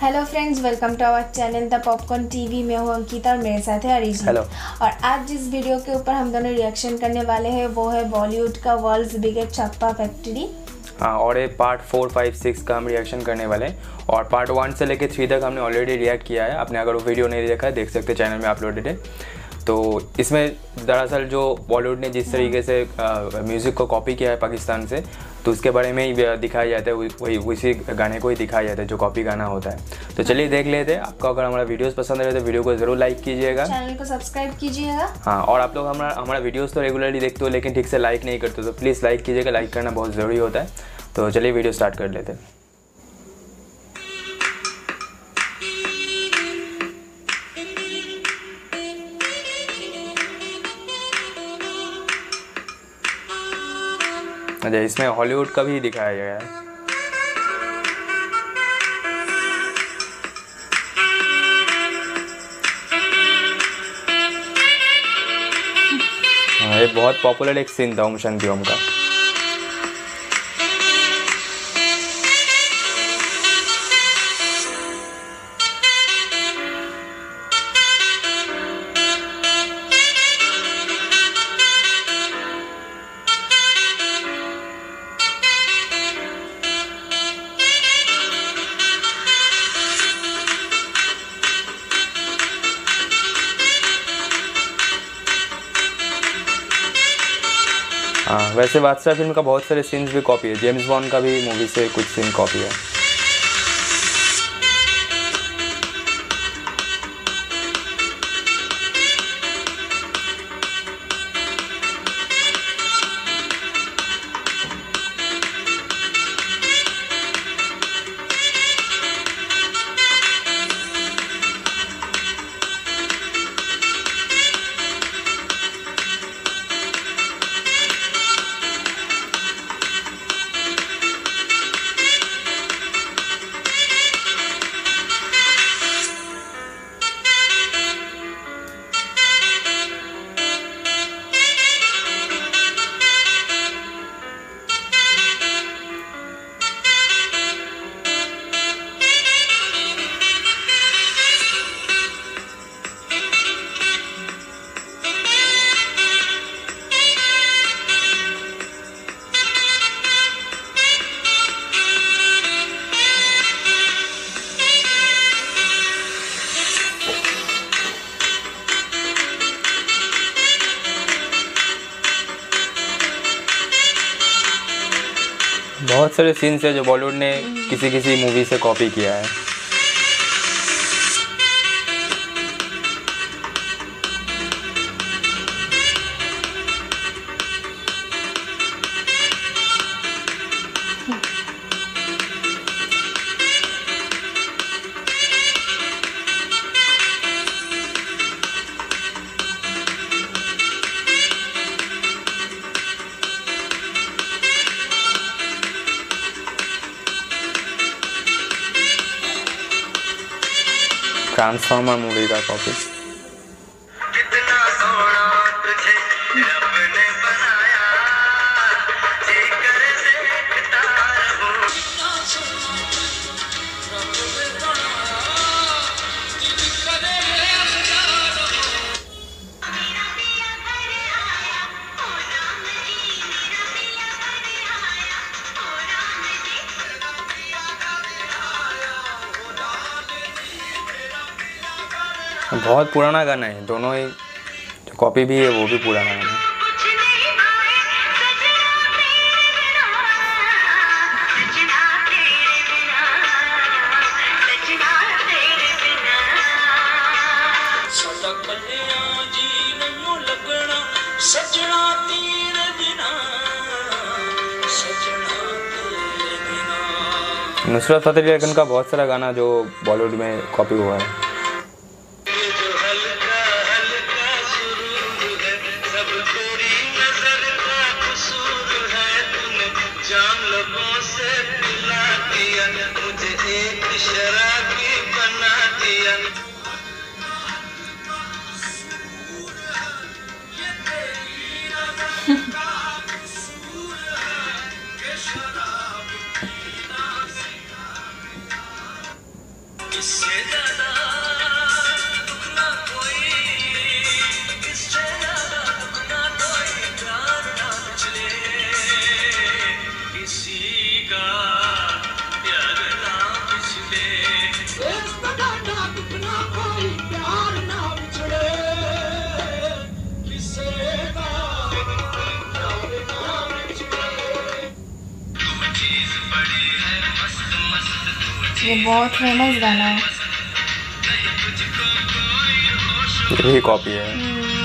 Hello friends welcome to our channel the popcorn TV में हूँ अंकिता और मेरे साथ है अरिजीत हेलो और आज जिस वीडियो के ऊपर हम दोनों रिएक्शन करने वाले हैं वो है बॉलीवुड का वर्ल्ड्स बिगेस्ट छप्पा फैक्ट्री हाँ और ये पार्ट फोर फाइव सिक्स का हम रिएक्शन करने वाले हैं। और पार्ट वन से लेकर थ्री तक हमने ऑलरेडी रिएक्ट किया है। आपने अगर वो वीडियो नहीं देखा है देख सकते चैनल में अपलोडेड है। तो इसमें दरअसल जो बॉलीवुड ने जिस तरीके से म्यूज़िक को कॉपी किया है पाकिस्तान से तो उसके बारे में ही दिखाया जाता है वही उसी गाने को ही दिखाया जाता है जो कॉपी गाना होता है। तो चलिए देख लेते हैं। आपको अगर हमारा वीडियोस पसंद आए तो वीडियो को ज़रूर लाइक कीजिएगा। चैनल को सब्सक्राइब कीजिएगा। हाँ और आप लोग हमारा हमारा वीडियोस तो रेगुलरली देखते हो लेकिन ठीक से लाइक नहीं करते तो प्लीज़ लाइक कीजिएगा। लाइक करना बहुत ज़रूरी होता है। तो चलिए वीडियो स्टार्ट कर लेते हैं। अच्छा इसमें हॉलीवुड का भी दिखाया गया है। हाँ ये बहुत पॉपुलर एक सीन था ओम शांति ओम का। हाँ वैसे बादशाह फ़िल्म का बहुत सारे सीन्स भी कॉपी है। जेम्स बॉन्ड का भी मूवी से कुछ सीन कॉपी है। सारे सीन्स है जो बॉलीवुड ने किसी किसी मूवी से कॉपी किया है। ट्रांसफॉर्मर मूवी का कॉपी बहुत पुराना गाना है, दोनों ही, जो कॉपी भी है, वो भी पुराना गाना है। नुसरत फतेह अली का बहुत सारा गाना जो बॉलीवुड में कॉपी हुआ है। ये बहुत फ़ेमस गाना है। ये कॉपी है। हम्म।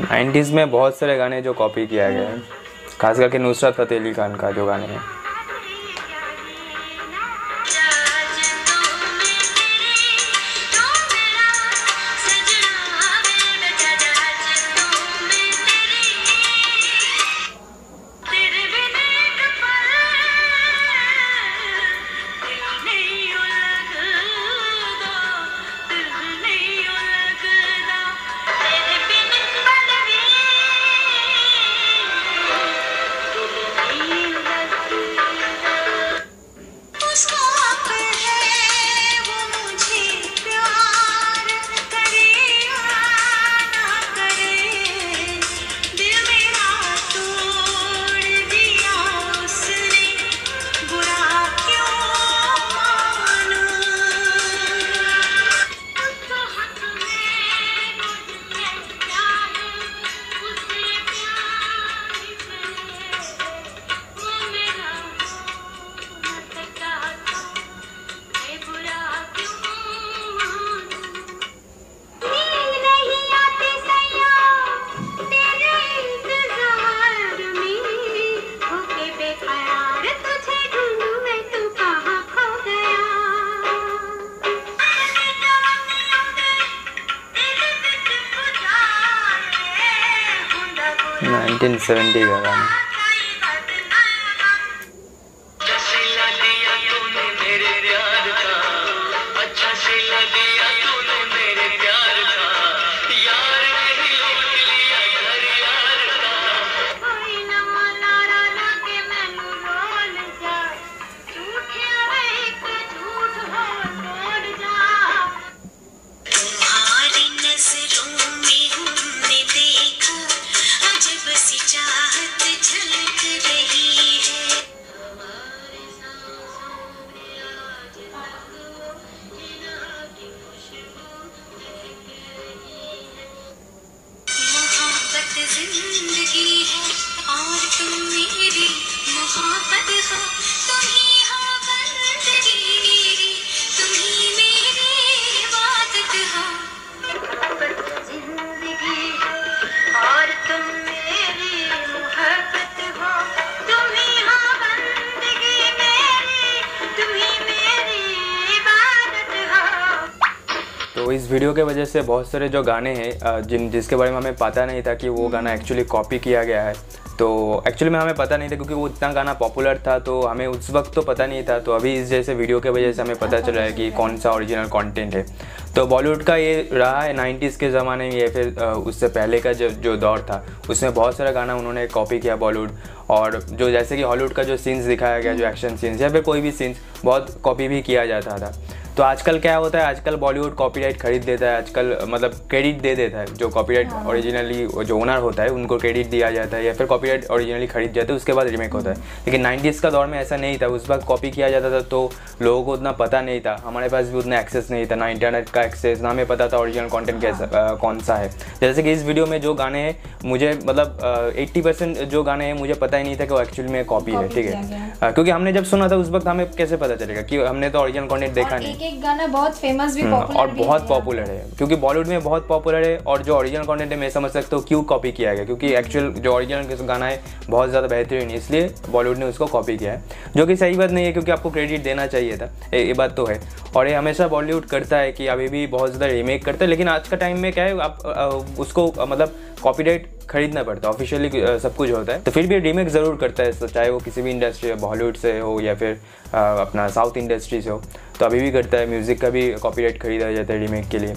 नाइन्टीज़ में बहुत सारे गाने जो कॉपी किया गया है। खास करके नुसरत फतेह अली खान का जो गाने हैं। नाइनटीन सेवेंटी का गाना वीडियो के वजह से बहुत सारे जो गाने हैं जिन जिसके बारे में हमें पता नहीं था कि वो हम्म। गाना एक्चुअली कॉपी किया गया है। तो एक्चुअली में हमें पता नहीं था क्योंकि वो इतना गाना पॉपुलर था तो हमें उस वक्त तो पता नहीं था। तो अभी इस जैसे वीडियो के वजह से हमें पता चला है कि कौन सा ओरिजिनल कंटेंट है। तो बॉलीवुड का ये रहा है 90s के ज़माने में या फिर उससे पहले का जो जो दौर था उसमें बहुत सारा गाना उन्होंने कॉपी किया बॉलीवुड और जो जैसे कि हॉलीवुड का जो सीन्स दिखाया गया जो एक्शन सीन्स या फिर कोई भी सीन्स बहुत कॉपी भी किया जाता था। तो आजकल क्या होता है आजकल बॉलीवुड कॉपीराइट खरीद देता है आजकल मतलब क्रेडिट दे देता है जो कॉपीराइट ओरिजिनली जो ओनर होता है उनको क्रेडिट दिया जाता है या फिर कॉपीराइट ओरिजिनली खरीद जाते हैं उसके बाद रिमेक होता है। लेकिन 90s का दौर में ऐसा नहीं था उस वक्त कॉपी किया जाता था तो लोगों को उतना पता नहीं था हमारे पास भी उतना एक्सेस नहीं था ना इंटरनेट का एक्सेस ना हमें पता था ओरिजिनल कंटेंट कैसा अ, कौन सा है। जैसे कि इस वीडियो में जो गाने हैं मुझे मतलब एट्टी परसेंट जो गाने हैं मुझे पता ही नहीं था कि वो एक्चुअली में कॉपी है ठीक है? क्योंकि हमने जब सुना था उस वक्त हमें कैसे पता चलेगा कि हमने तो ओरिजिनल कंटेंट देखा नहीं। एक एक गाना बहुत फ़ेमस भी हम्म, और बहुत पॉपुलर है क्योंकि बॉलीवुड में बहुत पॉपुलर है और जो ओरिजिनल कॉन्टेंट है मैं समझ सकता हूँ क्यों कॉपी किया गया क्योंकि एक्चुअल जो ओरिजिनल गाना है बहुत ज़्यादा बेहतरीन है इसलिए बॉलीवुड ने उसको कॉपी किया है। जो कि सही बात नहीं है क्योंकि आपको क्रेडिट देना चाहिए था ये ये बात तो है। और ये हमेशा बॉलीवुड करता है कि अभी भी बहुत ज़्यादा रीमेक करता है लेकिन आज का टाइम में क्या है आप उसको मतलब कॉपीराइट खरीदना पड़ता है ऑफिशियली सब कुछ होता है। तो फिर भी रीमेक ज़रूर करता है तो चाहे वो किसी भी इंडस्ट्री बॉलीवुड से हो या फिर आ, अपना साउथ इंडस्ट्री से हो तो अभी भी करता है म्यूज़िक का भी कॉपीराइट खरीदा जाता है रीमेक के लिए।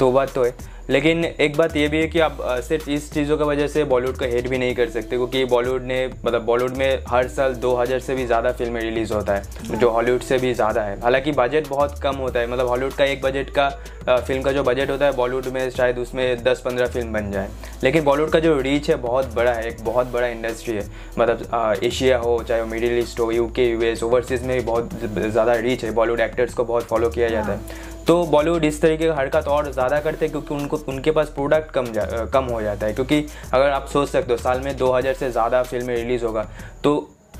तो बात तो है। लेकिन एक बात ये भी है कि आप सिर्फ़ इस चीज़ों की वजह से बॉलीवुड का हेट भी नहीं कर सकते, क्योंकि बॉलीवुड ने मतलब बॉलीवुड में हर साल 2000 से भी ज़्यादा फ़िल्में रिलीज़ होता है, जो हॉलीवुड से भी ज़्यादा है। हालाँकि बजट बहुत कम होता है मतलब हॉलीवुड का एक बजट का फ़िल्म का जो बजट होता है बॉलीवुड में शायद उसमें 10-15 फ़िल्म बन जाए। लेकिन बॉलीवुड का जो रीच है, बहुत बड़ा है, एक बहुत बड़ा इंडस्ट्री है। मतलब एशिया हो, चाहे वो मिडिल ईस्ट हो यूके यूएस ओवरसीज़ में भी बहुत ज़्यादा रीच है। बॉलीवुड एक्टर्स को बहुत फॉलो किया जाता है। तो बॉलीवुड इस तरीके का हरकत और ज़्यादा करते हैं क्योंकि उनको उनके पास प्रोडक्ट कम जा, कम हो जाता है। क्योंकि अगर आप सोच सकते हो साल में 2000 से ज़्यादा फ़िल्में रिलीज़ होगा तो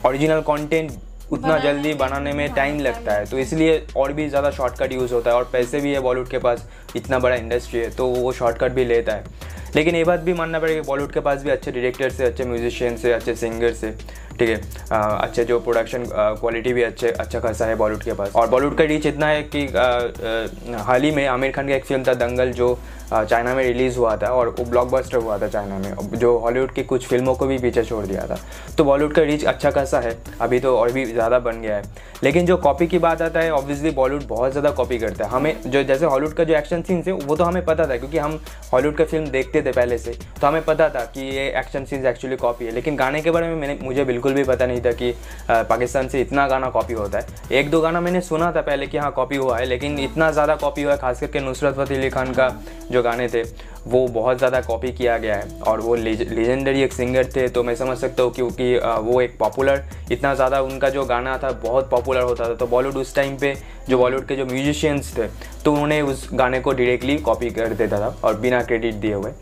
ओरिजिनल कंटेंट उतना जल्दी बनाने में हाँ, टाइम time लगता है। तो इसलिए और भी ज़्यादा शॉर्टकट यूज़ होता है और पैसे भी है बॉलीवुड के पास इतना बड़ा इंडस्ट्री है तो वो शॉर्टकट भी लेता है। लेकिन ये बात भी मानना पड़ेगा कि बॉलीवुड के पास भी अच्छे डायरेक्टर से अच्छे म्यूजिशियन से अच्छे सिंगर से ठीक है। अच्छे जो प्रोडक्शन क्वालिटी भी अच्छे अच्छा खासा है बॉलीवुड के पास। और बॉलीवुड का रीच इतना है कि हाल ही में आमिर खान का एक फ़िल्म था दंगल, जो चाइना में रिलीज़ हुआ था, और वो ब्लॉकबस्टर हुआ था चाइना में जो हॉलीवुड की कुछ फ़िल्मों को भी पीछे छोड़ दिया था। तो बॉलीवुड का रीच अच्छा खासा है, अभी तो और भी ज़्यादा बन गया है। लेकिन जो कॉपी की बात आता है ऑब्वियसली बॉलीवुड बहुत ज़्यादा कॉपी करता है। हमें जो, जैसे हॉलीवुड का जो एक्शन सीन्स है, वो तो हमें पता था, क्योंकि हम हॉलीवुड का फ़िल्म देखते थे पहले से। तो हमें पता था कि ये एक्शन सीन्स एक्चुअली कॉपी है। लेकिन गाने के बारे में मैंने, मुझे बिल्कुल भी पता नहीं था कि पाकिस्तान से इतना गाना कॉपी होता है। एक दो गाना मैंने सुना था पहले कि हाँ कॉपी हुआ है, लेकिन इतना ज़्यादा कॉपी हुआ है, खास करके नुसरत फतेह अली खान का जो गाने थे, वो बहुत ज़्यादा कॉपी किया गया है। और वो लेजेंडरी एक सिंगर थे तो मैं समझ सकता हूँ क्योंकि वो एक पॉपुलर इतना ज़्यादा उनका जो गाना था बहुत पॉपुलर होता था। तो बॉलीवुड उस टाइम पे, जो बॉलीवुड के जो म्यूजिशियंस थे तो उन्होंने उस गाने को डायरेक्टली कॉपी कर देता था और बिना क्रेडिट दिए हुए।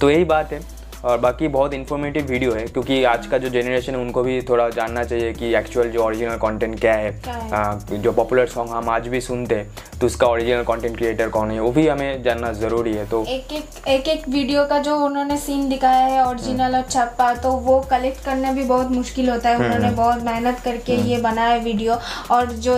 तो यही बात है। और बाकी बहुत इन्फॉर्मेटिव वीडियो है क्योंकि आज का जो जनरेशन है उनको भी थोड़ा जानना चाहिए कि एक्चुअल जो ओरिजिनल कंटेंट क्या है। आ, जो पॉपुलर सॉन्ग हम आज भी सुनते हैं तो उसका ओरिजिनल कंटेंट क्रिएटर कौन है वो भी हमें जानना ज़रूरी है तो एक एक एक एक वीडियो का जो उन्होंने सीन दिखाया है ओरिजिनल और छप्पा तो वो कलेक्ट करना भी बहुत मुश्किल होता है। उन्होंने बहुत मेहनत करके ये बनाया वीडियो और जो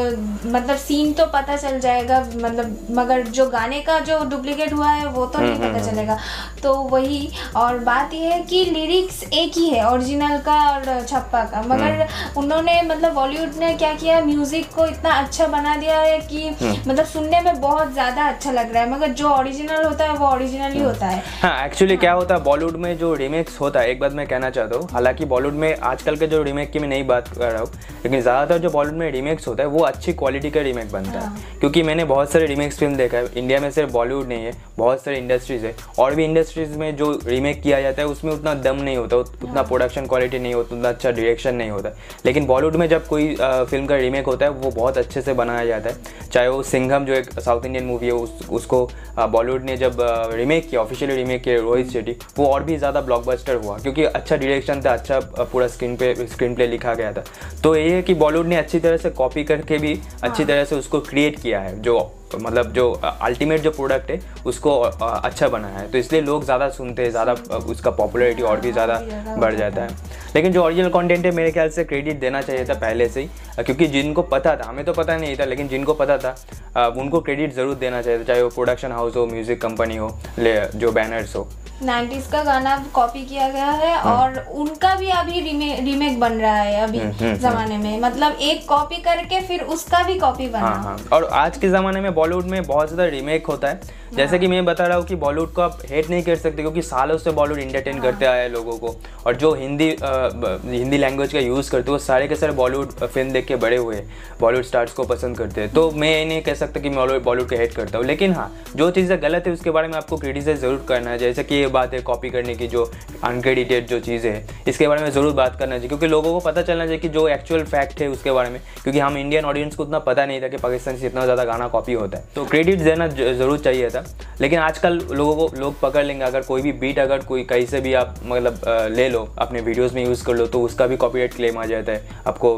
मतलब सीन तो पता चल जाएगा मतलब मगर जो गाने का जो डुप्लीकेट हुआ है वो तो नहीं पता चलेगा। तो वही और बात ये है कि लिरिक्स एक ही है ओरिजिनल का और छप्पा का। मगर उन्होंने मतलब बॉलीवुड ने क्या किया म्यूज़िक को इतना अच्छा बना दिया है कि मतलब सुनने में बहुत ज़्यादा अच्छा लग रहा है। मगर जो ओरिजिनल होता है वो ओरिजिनल ही होता है। हाँ एक्चुअली हाँ। क्या होता है बॉलीवुड में जो रीमेक्स होता है एक बात मैं कहना चाहता हूँ हालाँकि बॉलीवुड में आजकल के जो रीमेक की मैं नहीं बात कर रहा हूँ लेकिन ज़्यादातर जो बॉलीवुड में रीमेक्स होता है वो अच्छी क्वालिटी का रीमेक बनता है। क्योंकि मैंने बहुत सारे रीमेक्स फ़िल्म देखा है इंडिया में सिर्फ़ बॉलीवुड नहीं है बहुत सारे इंडस्ट्रीज़ है। और भी इंडस्ट्रीज़ में जो रीमेक किया जाता है उसमें उतना दम नहीं होता उतना प्रोडक्शन क्वालिटी नहीं होता उतना अच्छा डायरेक्शन नहीं होता। लेकिन बॉलीवुड में जब कोई फ़िल्म का रीमेक होता है वो बहुत अच्छे से बनाया जाता है। चाहे वो सिंघम जो एक साउथ इंडियन मूवी है उस, उसको बॉलीवुड ने जब रीमेक किया ऑफिशियली रीमेक किया रोहित शेट्टी वो और भी ज़्यादा ब्लॉकबस्टर हुआ क्योंकि अच्छा डायरेक्शन था अच्छा पूरा स्क्रीन पे स्क्रीन प्ले लिखा गया था। तो ये है कि बॉलीवुड ने अच्छी तरह से कॉपी करके भी अच्छी तरह से उसको क्रिएट किया है जो मतलब जो अल्टीमेट जो प्रोडक्ट है उसको अच्छा बनाया है। तो इसलिए लोग ज़्यादा सुनते हैं ज़्यादा उसका पॉपुलैरिटी और भी ज़्यादा बढ़ जाता है। लेकिन जो ओरिजिनल कंटेंट है मेरे ख्याल से क्रेडिट देना चाहिए था पहले से ही क्योंकि जिनको पता था हमें तो पता नहीं था लेकिन जिनको पता था उनको क्रेडिट ज़रूर देना चाहिए था चाहे वो प्रोडक्शन हाउस हो म्यूज़िक कंपनी हो ले जो बैनर्स हो। नाइन्टीज का गाना कॉपी किया गया है और उनका भी अभी रीमेक रीमेक बन रहा है अभी हम्म, हम्म, जमाने में। मतलब एक कॉपी करके फिर उसका भी कॉपी बना। हाँ हाँ और आज के ज़माने में बॉलीवुड में बहुत ज़्यादा रीमेक होता है। जैसे कि मैं बता रहा हूँ कि बॉलीवुड को आप हेट नहीं कर सकते, क्योंकि सालों से बॉलीवुड इंटरटेन करते आया है लोगों को। और जो हिंदी ब- हिंदी लैंग्वेज का यूज़ करते हैं सारे के सारे बॉलीवुड फ़िल्म देख के बड़े हुए बॉलीवुड स्टार्स को पसंद करते हैं। तो मैं ये नहीं कह सकता कि मैं बॉलीवुड को हेट करता हूँ। लेकिन हाँ जो चीज़ें गलत है, उसके बारे में आपको क्रिटिसाइज ज़रूर करना है। जैसे कि ये बात है कॉपी करने की, जो अनक्रेडिटेड जो चीज़ है, इसके बारे में ज़रूर बात करना चाहिए। क्योंकि लोगों को पता चलना चाहिए कि जो एक्चुअल फैक्ट है, उसके बारे में। क्योंकि हम इंडियन ऑडियंस को उतना पता नहीं था कि पाकिस्तान से इतना ज़्यादा गाना कॉपी होता है। तो क्रेडिट देना ज़रूर चाहिए था। लेकिन आजकल लोगों को लोग पकड़ लेंगे अगर कोई भी बीट अगर कोई कहीं से भी आप मतलब ले लो अपने वीडियोस में यूज़ कर लो तो उसका भी कॉपीराइट क्लेम आ जाता है। आपको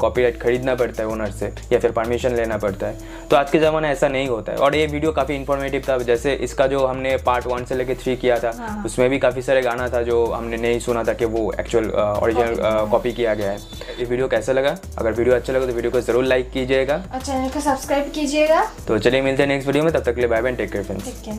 कॉपीराइट खरीदना पड़ता है ओनर से या फिर परमिशन लेना पड़ता है। तो आज के ज़माने ऐसा नहीं होता है। और ये वीडियो काफ़ी इन्फॉर्मेटिव था। जैसे इसका जो हमने पार्ट वन से लेकर थ्री किया था हाँ। उसमें भी काफ़ी सारे गाना था जो हमने नहीं सुना था कि वो एक्चुअल ओरिजिनल कॉपी किया। गया है। ये वीडियो कैसा लगा? अगर वीडियो अच्छा लगा तो वीडियो को ज़रूर लाइक कीजिएगा। और चैनल को सब्सक्राइब कीजिएगा। तो चलिए मिलते हैं नेक्स्ट वीडियो में। तब तक के लिए bye bye take care friends ठीक है